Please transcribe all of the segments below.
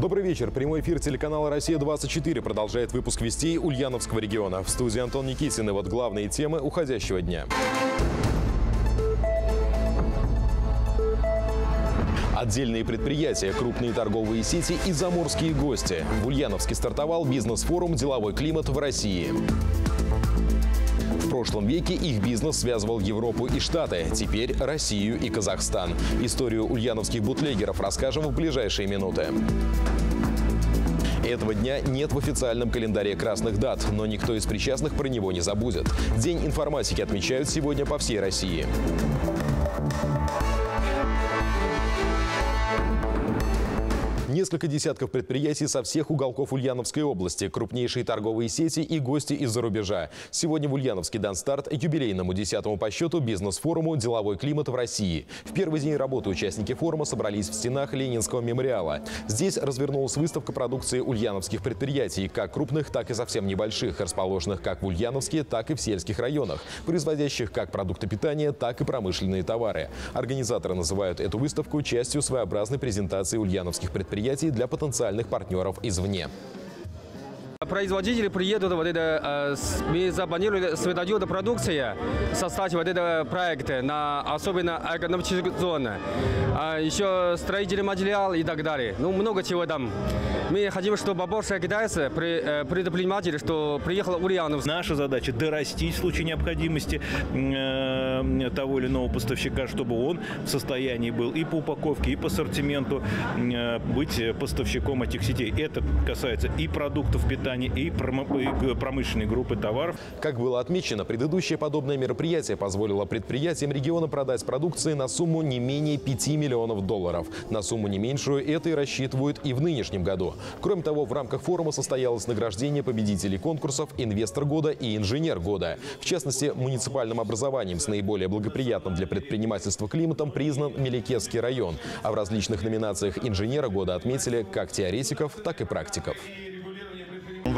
Добрый вечер. Прямой эфир телеканала «Россия-24» продолжает выпуск вестей Ульяновского региона. В студии Антон Никитин и вот главные темы уходящего дня. Отдельные предприятия, крупные торговые сети и заморские гости. В Ульяновске стартовал бизнес-форум «Деловой климат в России». Прошлом веке их бизнес связывал Европу и Штаты, теперь Россию и Казахстан. Историю ульяновских бутлегеров расскажем в ближайшие минуты. Этого дня нет в официальном календаре красных дат, но никто из причастных про него не забудет. День информатики отмечают сегодня по всей России. Несколько десятков предприятий со всех уголков Ульяновской области, крупнейшие торговые сети и гости из-за рубежа. Сегодня в Ульяновске дан старт юбилейному десятому по счету бизнес-форуму «Деловой климат в России». В первый день работы участники форума собрались в стенах Ленинского мемориала. Здесь развернулась выставка продукции ульяновских предприятий, как крупных, так и совсем небольших, расположенных как в Ульяновске, так и в сельских районах, производящих как продукты питания, так и промышленные товары. Организаторы называют эту выставку частью своеобразной презентации ульяновских предприятий предприятий для потенциальных партнеров извне. Производители приедут, вот это, э, мы запланировали светодиодная продукция, составить вот это проекты на особенно экономическую зону, а еще строительный материал и так далее. Ну, много чего там. Мы хотим, чтобы побольше китайцев, э, предпринимателей, что приехал Ульяновск. Наша задача дорастить в случае необходимости э, того или иного поставщика, чтобы он в состоянии был и по упаковке, и по ассортименту быть поставщиком этих сетей. Это касается и продуктов питания, и промышленной группы товаров. Как было отмечено, предыдущее подобное мероприятие позволило предприятиям региона продать продукции на сумму не менее 5 миллионов долларов. На сумму не меньшую это и рассчитывают и в нынешнем году. Кроме того, в рамках форума состоялось награждение победителей конкурсов «Инвестор года» и «Инженер года». В частности, муниципальным образованием с наиболее благоприятным для предпринимательства климатом признан Меликесский район. А в различных номинациях «Инженера года» отметили как теоретиков, так и практиков.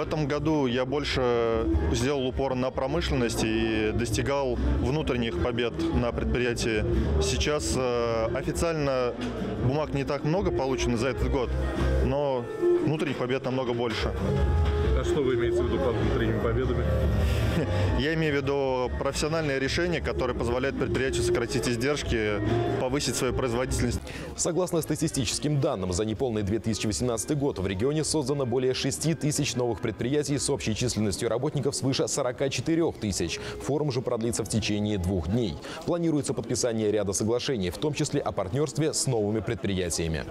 Этом году я больше сделал упор на промышленность и достигал внутренних побед на предприятии. Сейчас э, официально бумаг не так много получено за этот год, но внутренних побед намного больше. А что вы имеете в виду под внутренними победами? Я имею в виду профессиональные решения, которые позволяют предприятию сократить издержки, повысить свою производительность. Согласно статистическим данным, за неполный 2018 год в регионе создано более 6 тысяч новых предприятий с общей численностью работников свыше 44 тысяч. Форум же продлится в течение двух дней. Планируется подписание ряда соглашений, в том числе о партнерстве с новыми предприятиями.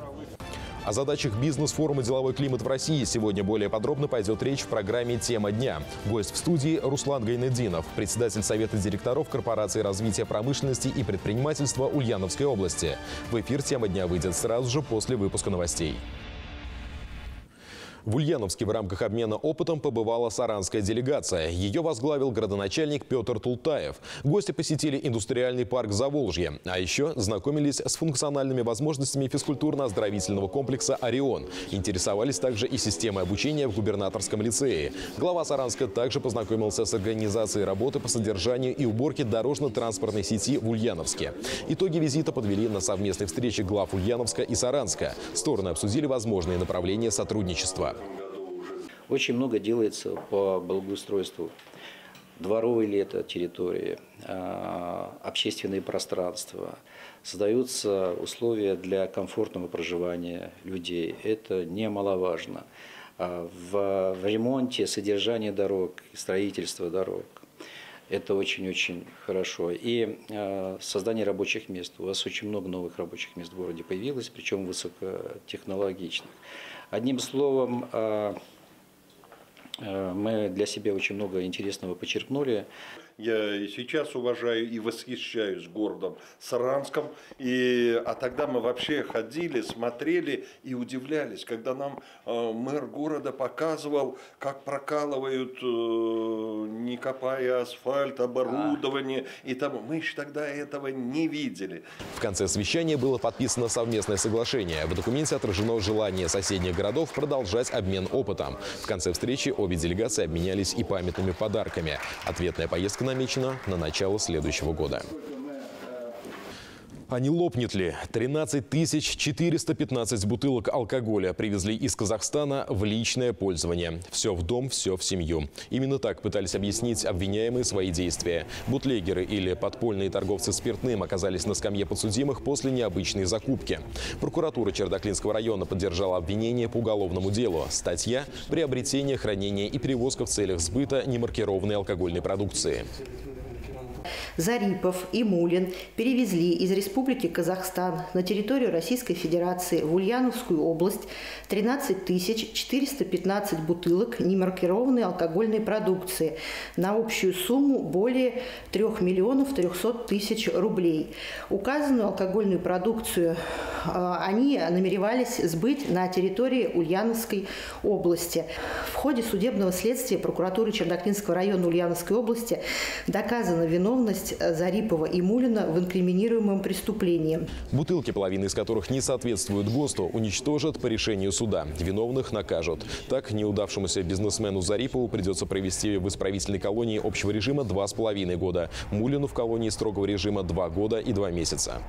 О задачах бизнес-форума «Деловой климат в России» сегодня более подробно пойдет речь в программе «Тема дня». Гость в студии Руслан Гайнеддинов, председатель Совета директоров Корпорации развития промышленности и предпринимательства Ульяновской области. В эфир «Тема дня» выйдет сразу же после выпуска новостей. В Ульяновске в рамках обмена опытом побывала саранская делегация. Ее возглавил градоначальник Петр Тултаев. Гости посетили индустриальный парк Заволжье, а еще знакомились с функциональными возможностями физкультурно-оздоровительного комплекса «Орион». Интересовались также и системой обучения в губернаторском лицее. Глава Саранска также познакомился с организацией работы по содержанию и уборке дорожно-транспортной сети в Ульяновске. Итоги визита подвели на совместной встрече глав Ульяновска и Саранска. Стороны обсудили возможные направления сотрудничества. Очень много делается по благоустройству. Дворовые ли это территории, а, общественные пространства. Создаются условия для комфортного проживания людей. Это немаловажно. А, в, в ремонте, содержании дорог, строительство дорог. Это очень-очень хорошо. И э, создание рабочих мест. У вас очень много новых рабочих мест в городе появилось, причем высокотехнологичных. Одним словом, Э, мы для себя очень много интересного почерпнули. Я и сейчас уважаю и восхищаюсь городом Саранском. И, а тогда мы вообще ходили, смотрели и удивлялись, когда нам э, мэр города показывал, как прокалывают, э, не копая асфальт, оборудование. И там мы еще тогда этого не видели. В конце совещания было подписано совместное соглашение. В документе отражено желание соседних городов продолжать обмен опытом. В конце встречи обе делегации обменялись и памятными подарками. Ответная поездка намечена на начало следующего года. А не лопнет ли? 13 415 бутылок алкоголя привезли из Казахстана в личное пользование. Все в дом, все в семью. Именно так пытались объяснить обвиняемые свои действия. Бутлегеры или подпольные торговцы спиртным оказались на скамье подсудимых после необычной закупки. Прокуратура Чердаклинского района поддержала обвинение по уголовному делу. Статья – приобретение, хранение и перевозка в целях сбыта немаркированной алкогольной продукции. Зарипов и Мулин перевезли из Республики Казахстан на территорию Российской Федерации в Ульяновскую область 13 415 бутылок немаркированной алкогольной продукции на общую сумму более 3 миллионов 300 тысяч рублей. Указанную алкогольную продукцию э, они намеревались сбыть на территории Ульяновской области. В ходе судебного следствия прокуратуры Чердаклинского района Ульяновской области доказана виновность виновность Зарипова и Мулина в инкриминируемом преступлении. Бутылки, половина из которых не соответствуют ГОСТу, уничтожат по решению суда. Виновных накажут. Так, неудавшемуся бизнесмену Зарипову придется провести в исправительной колонии общего режима два с половиной года. Мулину в колонии строгого режима два года и два месяца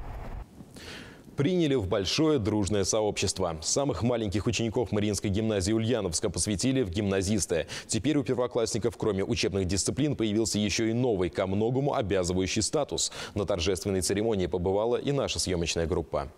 приняли в большое дружное сообщество. Самых маленьких учеников Мариинской гимназии Ульяновска посвятили в гимназисты. Теперь у первоклассников, кроме учебных дисциплин, появился еще и новый, ко многому обязывающий статус. На торжественной церемонии побывала и наша съемочная группа.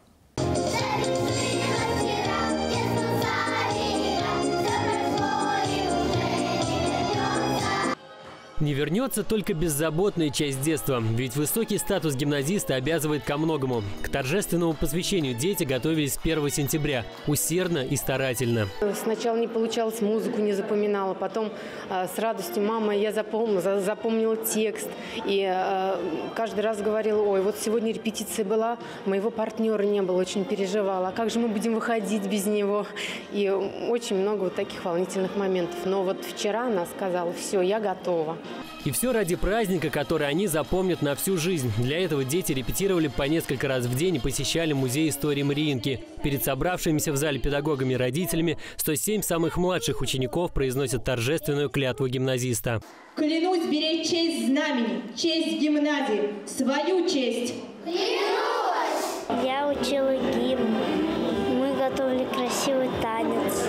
Не вернется только беззаботная часть детства, ведь высокий статус гимназиста обязывает ко многому. К торжественному посвящению дети готовились 1 сентября, усердно и старательно. Сначала не получалось, музыку не запоминала, потом э, с радостью мама, я запомнила, запомнила текст, и э, каждый раз говорила, ой, вот сегодня репетиция была, моего партнера не было, очень переживала, а как же мы будем выходить без него? И очень много вот таких волнительных моментов. Но вот вчера она сказала, все, я готова. И все ради праздника, который они запомнят на всю жизнь. Для этого дети репетировали по несколько раз в день и посещали музей истории Мариинки. Перед собравшимися в зале педагогами и родителями 107 самых младших учеников произносят торжественную клятву гимназиста. Клянусь беречь честь знамени, честь гимназии, свою честь. Клянусь! Я учила гимн. Мы готовили красивый танец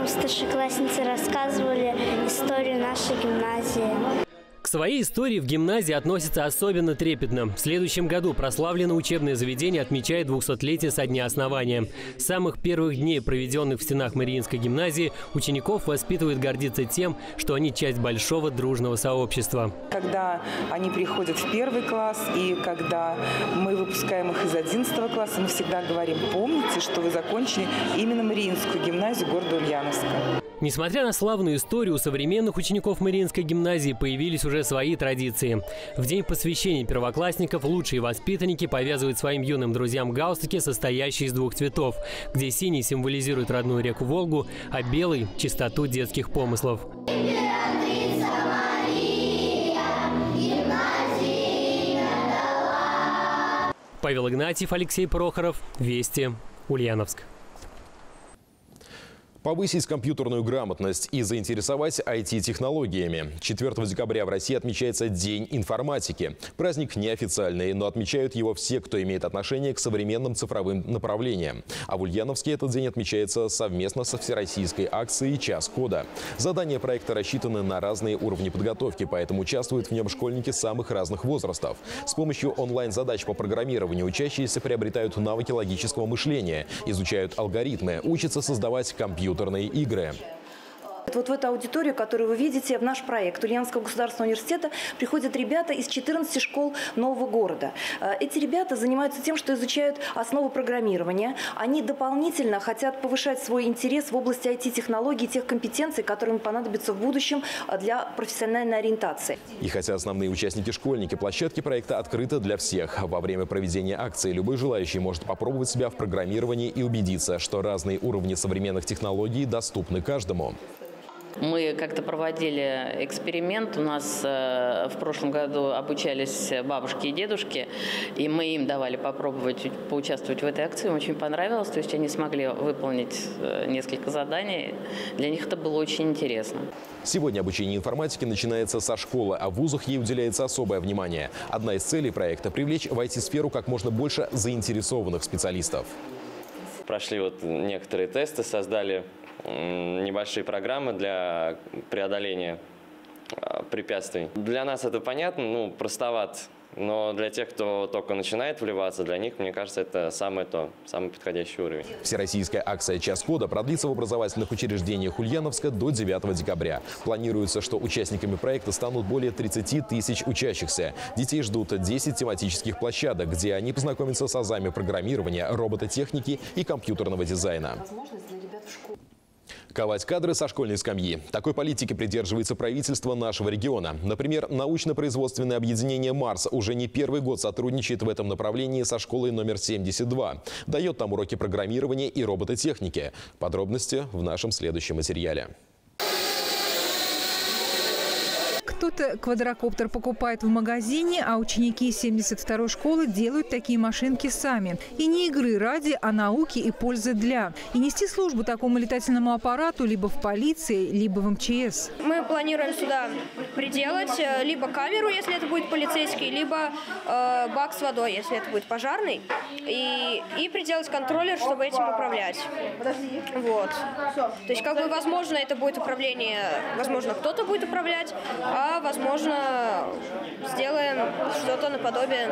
нам старшеклассницы рассказывали историю нашей гимназии. Своей истории в гимназии относятся особенно трепетно. В следующем году прославленное учебное заведение отмечает 200-летие со дня основания. С самых первых дней, проведенных в стенах Мариинской гимназии, учеников воспитывают гордиться тем, что они часть большого дружного сообщества. Когда они приходят в первый класс и когда мы выпускаем их из 11 класса, мы всегда говорим, помните, что вы закончили именно Мариинскую гимназию города Ульяновска. Несмотря на славную историю, у современных учеников Мариинской гимназии появились уже свои традиции. В день посвящения первоклассников лучшие воспитанники повязывают своим юным друзьям галстуки, состоящие из двух цветов, где синий символизирует родную реку Волгу, а белый – чистоту детских помыслов. Павел Игнатьев, Алексей Прохоров. Вести. Ульяновск. Повысить компьютерную грамотность и заинтересовать IT-технологиями. 4 декабря в России отмечается День информатики. Праздник неофициальный, но отмечают его все, кто имеет отношение к современным цифровым направлениям. А в Ульяновске этот день отмечается совместно со всероссийской акцией «Час кода». Задания проекта рассчитаны на разные уровни подготовки, поэтому участвуют в нем школьники самых разных возрастов. С помощью онлайн-задач по программированию учащиеся приобретают навыки логического мышления, изучают алгоритмы, учатся создавать компьютеры компьютерные игры. Вот в эту аудиторию, которую вы видите, в наш проект Ульяновского государственного университета приходят ребята из 14 школ нового города. Э, эти ребята занимаются тем, что изучают основы программирования. Они дополнительно хотят повышать свой интерес в области IT-технологий, тех компетенций, которые им понадобятся в будущем э, для профессиональной ориентации. И хотя основные участники-школьники, площадки проекта открыты для всех. Во время проведения акции любой желающий может попробовать себя в программировании и убедиться, что разные уровни современных технологий доступны каждому. Мы как-то проводили эксперимент. У нас э, в прошлом году обучались бабушки и дедушки, и мы им давали попробовать поучаствовать в этой акции. Им очень понравилось. То есть они смогли выполнить э, несколько заданий. Для них это было очень интересно. Сегодня обучение информатике начинается со школы, а в вузах ей уделяется особое внимание. Одна из целей проекта – привлечь в IT-сферу как можно больше заинтересованных специалистов. Прошли вот некоторые тесты, создали небольшие программы для преодоления а, препятствий. Для нас это понятно, ну, простоват. Но для тех, кто только начинает вливаться, для них, мне кажется, это самое то, самый подходящий уровень. Всероссийская акция «Час кода» продлится в образовательных учреждениях Ульяновска до 9 декабря. Планируется, что участниками проекта станут более 30 тысяч учащихся. Детей ждут 10 тематических площадок, где они познакомятся с азами программирования, робототехники и компьютерного дизайна. Ковать кадры со школьной скамьи. Такой политики придерживается правительство нашего региона. Например, научно-производственное объединение «Марс» уже не первый год сотрудничает в этом направлении со школой номер 72. Дает там уроки программирования и робототехники. Подробности в нашем следующем материале. Кто-то квадрокоптер покупает в магазине, а ученики 72-й школы делают такие машинки сами. И не игры ради, а науки и пользы для. И нести службу такому летательному аппарату либо в полиции, либо в МЧС. Мы планируем сюда приделать э, либо камеру, если это будет полицейский, либо э, бак с водой, если это будет пожарный. И, и приделать контроллер, чтобы этим управлять. Вот. То есть, как бы, возможно, это будет управление, возможно, кто-то будет управлять, а возможно, сделаем что-то наподобие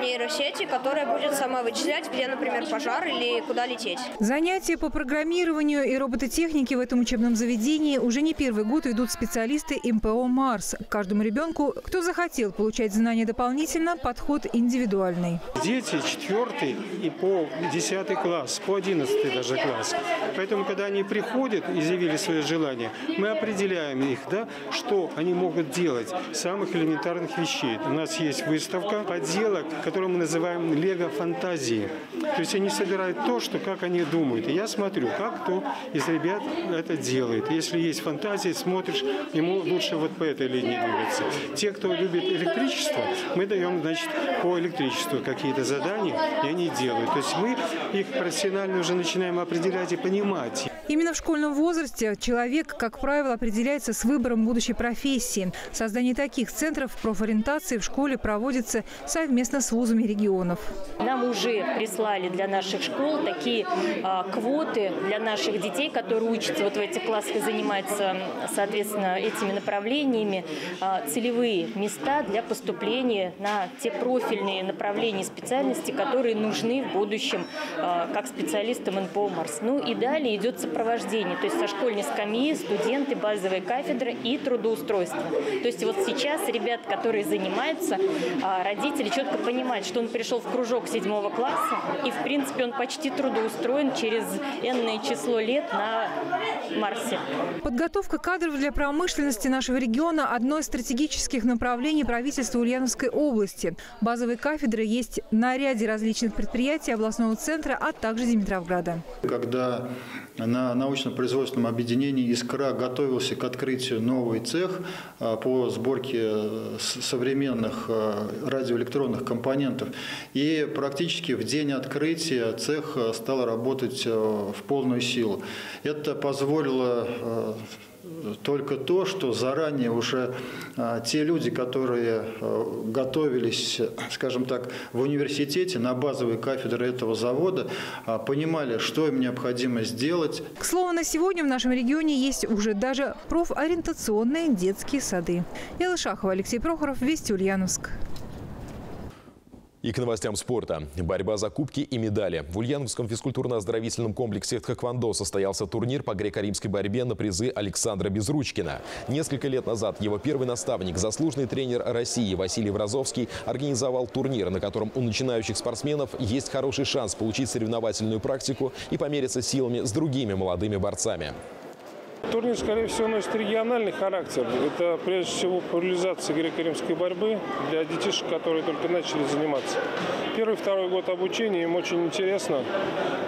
нейросети, которая будет сама вычислять, где, например, пожар или куда лететь. Занятия по программированию и робототехнике в этом учебном заведении уже не первый год ведут специалисты МПО «Марс». Каждому ребенку, кто захотел получать знания дополнительно, подход индивидуальный. Дети четвертый и по десятый класс, по одиннадцатый даже класс. Поэтому, когда они приходят и заявили свое желание, мы определяем их, да, что они могут могут делать самых элементарных вещей. У нас есть выставка поделок, которую мы называем «Лего фантазии». То есть они собирают то, что как они думают. И я смотрю, как кто из ребят это делает. Если есть фантазия, смотришь, ему лучше вот по этой линии двигаться. Те, кто любит электричество, мы даем, значит, по электричеству какие-то задания, и они делают. То есть мы их профессионально уже начинаем определять и понимать. Именно в школьном возрасте человек, как правило, определяется с выбором будущей профессии. Создание таких центров профориентации в школе проводится совместно с вузами регионов. Нам уже прислали для наших школ такие а, квоты для наших детей, которые учатся вот в этих классах и занимаются, соответственно, этими направлениями, а, целевые места для поступления на те профильные направления специальности, которые нужны в будущем а, как специалистам НПО «Марс». Ну и далее идет сопровождение, то есть со школьной скамьи, студенты, базовые кафедры и трудоустройство. То есть вот сейчас ребят, которые занимаются, а, родители четко понимают, что он пришел в кружок седьмого класса, и в принципе он почти трудоустроен через энное число лет на Марсе. Подготовка кадров для промышленности нашего региона – одно из стратегических направлений правительства Ульяновской области. Базовые кафедры есть на ряде различных предприятий областного центра, а также Димитровграда. Когда на научно-производственном объединении «Искра» готовился к открытию новый цех по сборке э, современных э, радиоэлектронных компонентов. И практически в день открытия цех э, стал работать в полную силу. Это позволило только то, что заранее уже а, те люди, которые а, готовились, скажем так, в университете на базовые кафедры этого завода, а, понимали, что им необходимо сделать. К слову, на сегодня в нашем регионе есть уже даже профориентационные детские сады. Елла Шахова, Алексей Прохоров, Вести Ульяновск. И к новостям спорта. Борьба за кубки и медали. В Ульяновском физкультурно-оздоровительном комплексе Тхэквондо состоялся турнир по греко-римской борьбе на призы Александра Безручкина. Несколько лет назад его первый наставник, заслуженный тренер России Василий Вразовский, организовал турнир, на котором у начинающих спортсменов есть хороший шанс получить соревновательную практику и помериться силами с другими молодыми борцами. Турнир, скорее всего, носит региональный характер. Это, прежде всего, популяризация греко-римской борьбы для детишек, которые только начали заниматься. Первый, второй год обучения им очень интересно.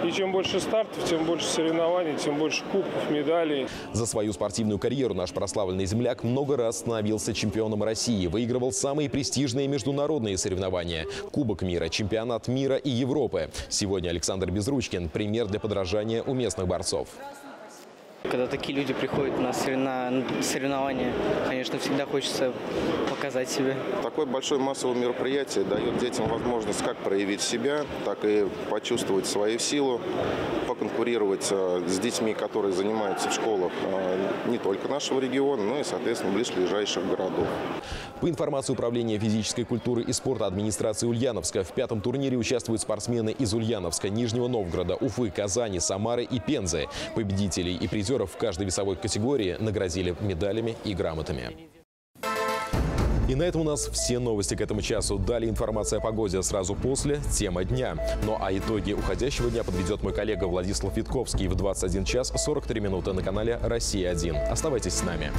И чем больше стартов, тем больше соревнований, тем больше кубков, медалей. За свою спортивную карьеру наш прославленный земляк много раз становился чемпионом России, выигрывал самые престижные международные соревнования – Кубок мира, Чемпионат мира и Европы. Сегодня Александр Безручкин – пример для подражания у местных борцов. Когда такие люди приходят на соревнования, конечно, всегда хочется показать себя. Такое большое массовое мероприятие дает детям возможность как проявить себя, так и почувствовать свою силу, поконкурировать э, с детьми, которые занимаются в школах э, не только нашего региона, но и, соответственно, ближайших городов. По информации Управления физической культуры и спорта администрации Ульяновска, в пятом турнире участвуют спортсмены из Ульяновска, Нижнего Новгорода, Уфы, Казани, Самары и Пензы. Победителей и призеров в каждой весовой категории наградили медалями и грамотами. И на этом у нас все новости к этому часу. Далее информация о погоде сразу после «Тема дня». Ну а итоги уходящего дня подведет мой коллега Владислав Витковский в 21 час 43 минуты на канале «Россия-1». Оставайтесь с нами.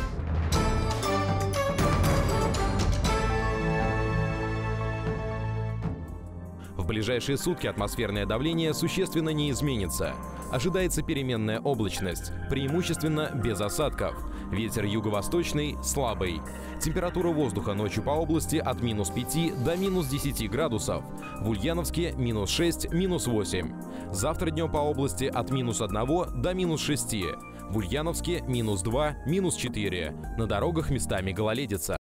В ближайшие сутки атмосферное давление существенно не изменится. Ожидается переменная облачность, преимущественно без осадков. Ветер юго-восточный слабый. Температура воздуха ночью по области от минус 5 до минус 10 градусов. В Ульяновске минус 6, минус 8. Завтра днем по области от минус 1 до минус 6. В Ульяновске минус 2, минус 4. На дорогах местами гололедица.